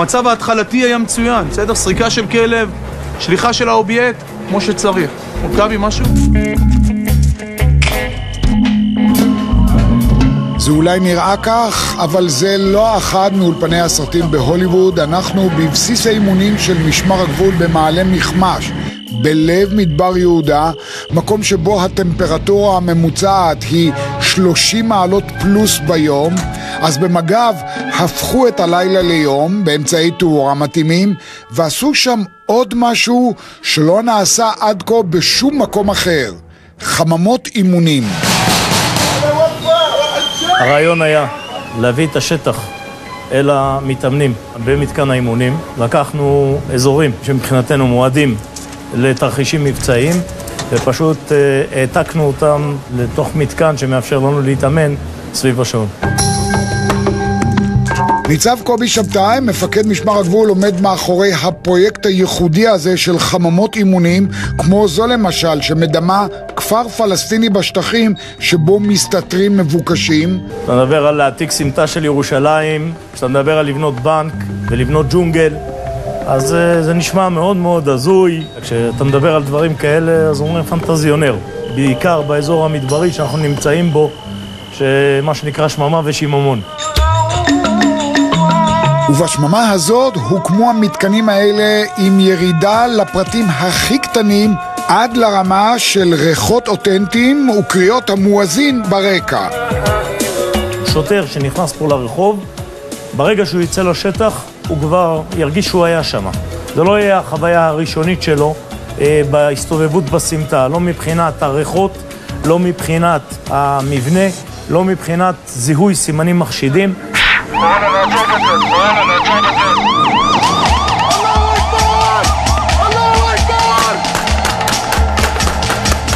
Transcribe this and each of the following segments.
המצב ההתחלתי היה מצוין, בסדר? סריקה של כלב, שליחה של האובייקט, כמו שצריך. עם משהו? זה אולי נראה כך, אבל זה לא אחד מאולפני הסרטים בהוליווד. אנחנו בבסיס האימונים של משמר הגבול במעלה מכמש, בלב מדבר יהודה, מקום שבו הטמפרטורה הממוצעת היא 30 מעלות פלוס ביום. אז במג"ב הפכו את הלילה ליום באמצעי תאורה מתאימים, ועשו שם עוד משהו שלא נעשה עד כה בשום מקום אחר, חממות אימונים. הרעיון היה להביא את השטח אל המתאמנים במתקן האימונים. לקחנו אזורים שמבחינתנו מועדים לתרחישים מבצעיים ופשוט אה, העתקנו אותם לתוך מתקן שמאפשר לנו להתאמן סביב השעון. ניצב קובי שבתאי, מפקד משמר הגבול, עומד מאחורי הפרויקט הייחודי הזה של חממות אימונים, כמו זו למשל, שמדמה כפר פלסטיני בשטחים שבו מסתתרים מבוקשים. אתה מדבר על להעתיק סמטה של ירושלים, כשאתה מדבר על לבנות בנק ולבנות ג'ונגל, אז אה, זה נשמע מאוד מאוד הזוי. כשאתה מדבר על דברים כאלה, אז אומרים פנטזיונר. בעיקר באזור המדברי שאנחנו נמצאים בו, שמה שנקרא שממה ושיממון. ובשממה הזאת הוקמו המתקנים האלה עם ירידה לפרטים הכי קטנים עד לרמה של ריחות אותנטיים וקריאות המואזין ברקע. שוטר שנכנס פה לרחוב, ברגע שהוא יצא לשטח, הוא כבר ירגיש שהוא היה שם. זה לא יהיה החוויה הראשונית שלו אה, בהסתובבות בסמטה, לא מבחינת הריחות, לא מבחינת המבנה, לא מבחינת זיהוי סימנים מחשידים.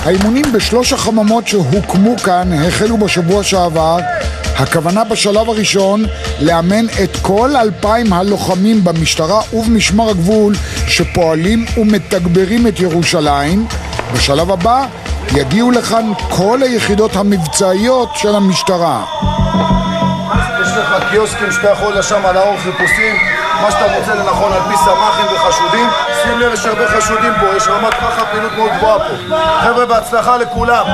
האימונים בשלוש החממות שהוקמו כאן החלו בשבוע שעבר. הכוונה בשלב הראשון לאמן את כל אלפיים הלוחמים במשטרה ובמשמר הגבול שפועלים ומתגברים את ירושלים. בשלב הבא יגיעו לכאן כל היחידות המבצעיות של המשטרה. לך קיוסקים שאתה יכול לשם לערוך חיפושים, מה שאתה מוצא לנכון על פי סמ"כים וחשודים. שים לב, יש הרבה חשודים פה, יש רמת ככה פעילות מאוד גבוהה פה. חבר'ה, בהצלחה לכולם.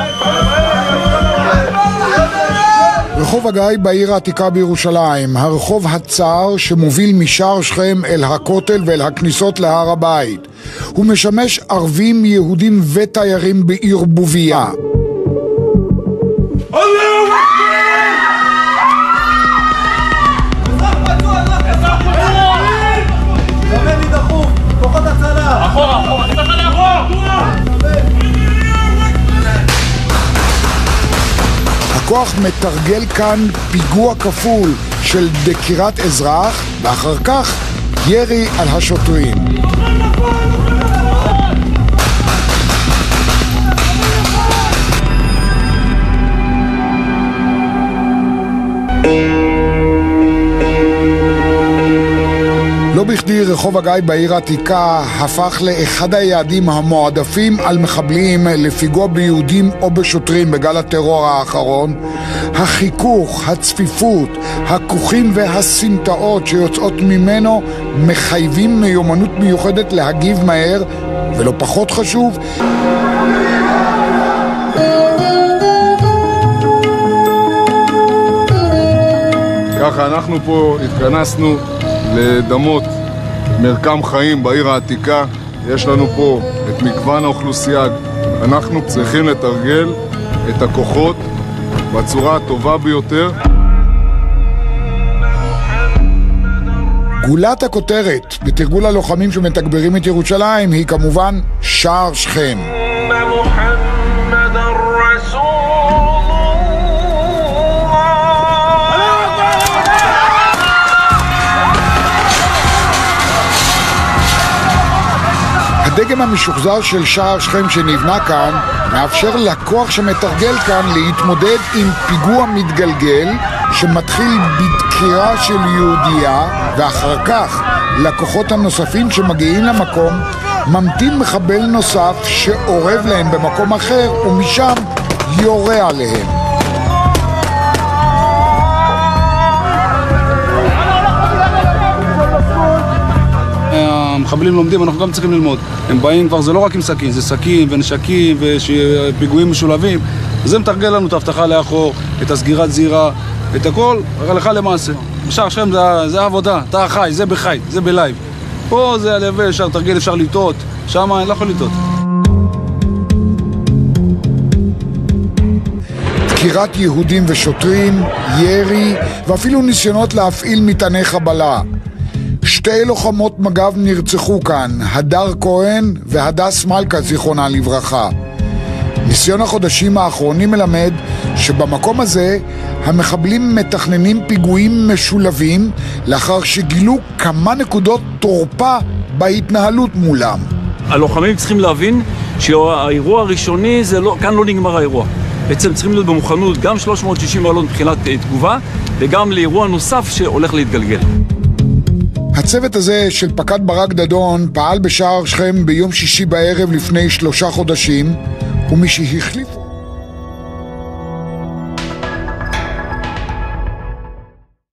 רחוב הגיא בעיר העתיקה בירושלים, הרחוב הצר שמוביל משער שכם אל הכותל ואל הכניסות להר הבית. הוא משמש ערבים, יהודים ותיירים בערבוביה. הכוח מתרגל כאן פיגוע כפול של דקירת אזרח, ואחר כך ירי על השוטרים. רחוב הגיא בעיר העתיקה הפך לאחד היעדים המועדפים על מחבלים לפיגוע ביהודים או בשוטרים בגל הטרור האחרון. החיכוך, הצפיפות, הכוכים והסמטאות שיוצאות ממנו מחייבים מיומנות מיוחדת להגיב מהר, ולא פחות חשוב, ככה אנחנו פה התכנסנו לדמות מרקם חיים בעיר העתיקה. יש לנו פה את מגוון האוכלוסייה. אנחנו צריכים לתרגל את הכוחות בצורה הטובה ביותר. גולת הכותרת בתרגול הלוחמים שמתגברים את ירושלים היא כמובן שער שכם. הדגם המשוחזר של שער שכם שנבנה כאן מאפשר לכוח שמתרגל כאן להתמודד עם פיגוע מתגלגל שמתחיל בדקירה של יהודייה ואחר כך לכוחות הנוספים שמגיעים למקום ממתין מחבל נוסף שאורב להם במקום אחר ומשם יורה עליהם מחבלים לומדים, אנחנו גם צריכים ללמוד. הם באים כבר, זה לא רק עם סכין, זה סכין ונשקים ופיגועים משולבים. זה מתרגל לנו את האבטחה לאחור, את הסגירת זירה, את הכל, הלכה למעשה. בשער שכם זה, זה עבודה, אתה חי, זה בחי, זה בלייב. פה זה הלווה, אפשר לתרגל, אפשר לטעות, שם אני לא יכול לטעות. דקירת יהודים ושוטרים, ירי ואפילו ניסיונות להפעיל מטעני חבלה. שתי לוחמות מג"ב נרצחו כאן, הדר כהן והדס מלכה, זיכרונה לברכה. ניסיון החודשים האחרונים מלמד שבמקום הזה המחבלים מתכננים פיגועים משולבים לאחר שגילו כמה נקודות תורפה בהתנהלות מולם. הלוחמים צריכים להבין שהאירוע הראשוני, לא, כאן לא נגמר האירוע. בעצם צריכים להיות במוכנות גם 360 מעלות מבחינת אה, תגובה וגם לאירוע נוסף שהולך להתגלגל. הצוות הזה של פקד ברק דדון פעל בשער שכם ביום שישי בערב לפני שלושה חודשים ומשהחליפו